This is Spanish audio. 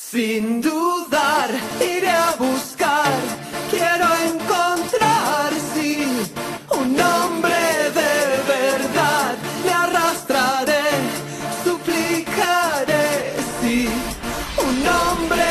Sin dudar, iré a buscar, quiero encontrar, sí, un hombre de verdad. Le arrastraré, suplicaré, sí, un hombre